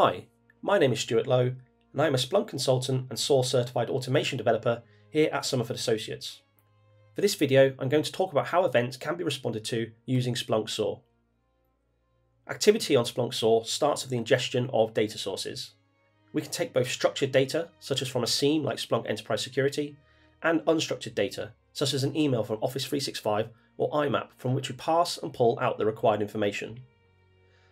Hi, my name is Stuart Lowe, and I am a Splunk consultant and SOAR certified automation developer here at Somerford Associates. For this video, I'm going to talk about how events can be responded to using Splunk SOAR. Activity on Splunk SOAR starts with the ingestion of data sources. We can take both structured data, such as from a SIEM like Splunk Enterprise Security, and unstructured data, such as an email from Office 365 or IMAP, from which we parse and pull out the required information.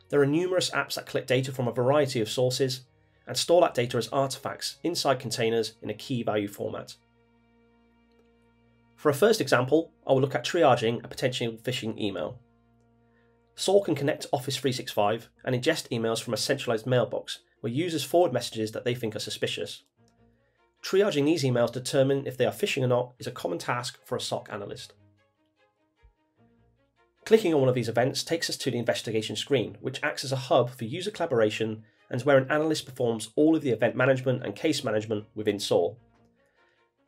There are numerous apps that collect data from a variety of sources and store that data as artifacts inside containers in a key value format. For a first example, I will look at triaging a potential phishing email. SOAR can connect to Office 365 and ingest emails from a centralized mailbox where users forward messages that they think are suspicious. Triaging these emails to determine if they are phishing or not is a common task for a SOC analyst. Clicking on one of these events takes us to the investigation screen, which acts as a hub for user collaboration and where an analyst performs all of the event management and case management within SOAR.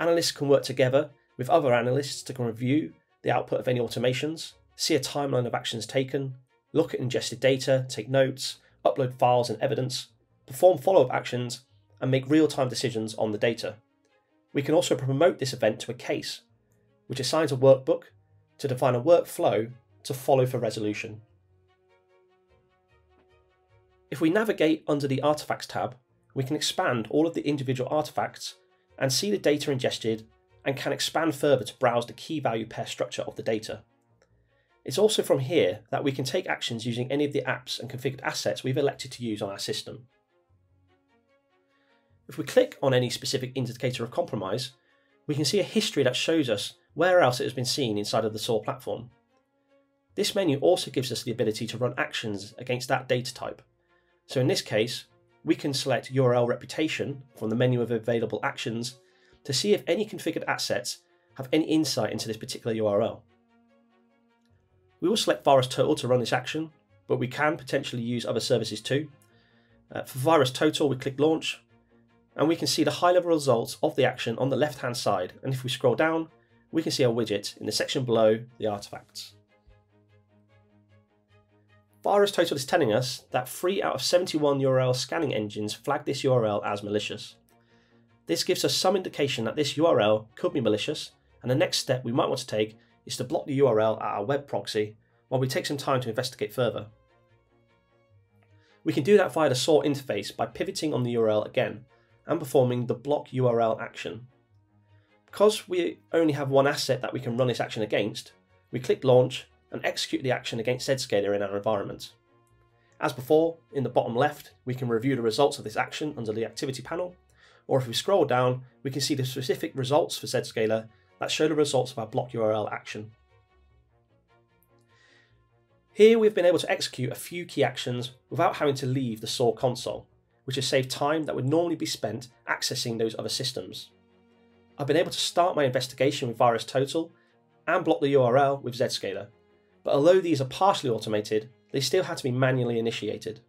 Analysts can work together with other analysts to review the output of any automations, see a timeline of actions taken, look at ingested data, take notes, upload files and evidence, perform follow up actions, and make real time decisions on the data. We can also promote this event to a case, which assigns a workbook to define a workflow to follow for resolution. If we navigate under the Artifacts tab, we can expand all of the individual artifacts and see the data ingested and can expand further to browse the key value pair structure of the data. It's also from here that we can take actions using any of the apps and configured assets we've elected to use on our system. If we click on any specific indicator of compromise, we can see a history that shows us where else it has been seen inside of the SOAR platform. This menu also gives us the ability to run actions against that data type. So in this case, we can select URL reputation from the menu of available actions to see if any configured assets have any insight into this particular URL. We will select VirusTotal to run this action, but we can potentially use other services too. Uh, for VirusTotal, we click Launch, and we can see the high-level results of the action on the left-hand side. And if we scroll down, we can see our widget in the section below the artifacts. VirusTotal is telling us that 3 out of 71 URL scanning engines flag this URL as malicious. This gives us some indication that this URL could be malicious, and the next step we might want to take is to block the URL at our web proxy while we take some time to investigate further. We can do that via the SOAR interface by pivoting on the URL again and performing the block URL action. Because we only have one asset that we can run this action against, we click launch and execute the action against Zscaler in our environment. As before, in the bottom left, we can review the results of this action under the activity panel, or if we scroll down, we can see the specific results for Zscaler that show the results of our block URL action. Here we've been able to execute a few key actions without having to leave the SOAR console, which has saved time that would normally be spent accessing those other systems. I've been able to start my investigation with VirusTotal and block the URL with Zscaler, but although these are partially automated, they still had to be manually initiated.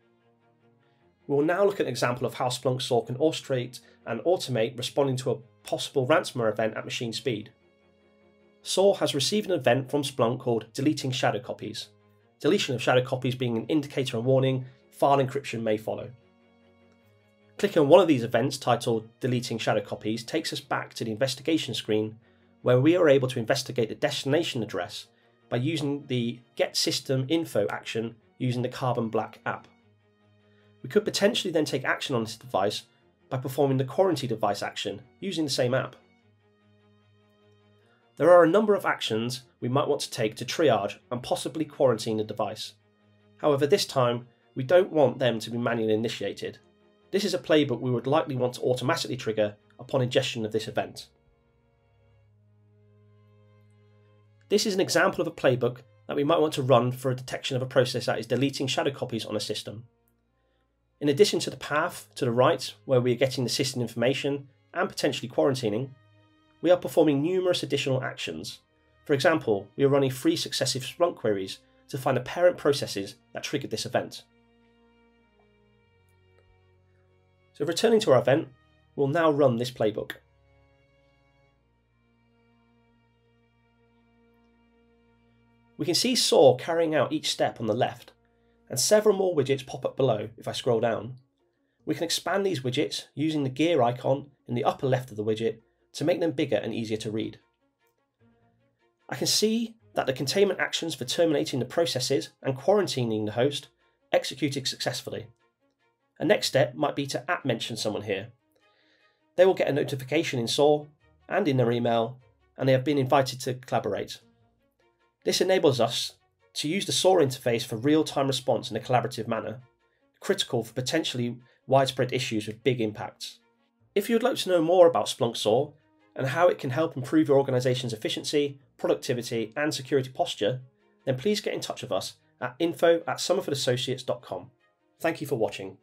We will now look at an example of how Splunk SOAR can orchestrate and automate responding to a possible ransomware event at machine speed. SOAR has received an event from Splunk called deleting shadow copies, deletion of shadow copies being an indicator and warning file encryption may follow. Clicking on one of these events titled deleting shadow copies takes us back to the investigation screen where we are able to investigate the destination address by using the get system info action using the Carbon Black app. We could potentially then take action on this device by performing the quarantine device action using the same app. There are a number of actions we might want to take to triage and possibly quarantine the device. However, this time we don't want them to be manually initiated. This is a playbook we would likely want to automatically trigger upon ingestion of this event. This is an example of a playbook that we might want to run for a detection of a process that is deleting shadow copies on a system. In addition to the path to the right, where we are getting the system information and potentially quarantining, we are performing numerous additional actions. For example, we are running three successive Splunk queries to find the parent processes that triggered this event. So returning to our event, we'll now run this playbook. We can see SOAR carrying out each step on the left, and several more widgets pop up below if I scroll down. We can expand these widgets using the gear icon in the upper left of the widget to make them bigger and easier to read. I can see that the containment actions for terminating the processes and quarantining the host executed successfully. A next step might be to at mention someone here. They will get a notification in SOAR and in their email, and they have been invited to collaborate. This enables us to use the SOAR interface for real time response in a collaborative manner, critical for potentially widespread issues with big impacts. If you would like to know more about Splunk SOAR and how it can help improve your organization's efficiency, productivity, and security posture, then please get in touch with us at info at. Thank you for watching.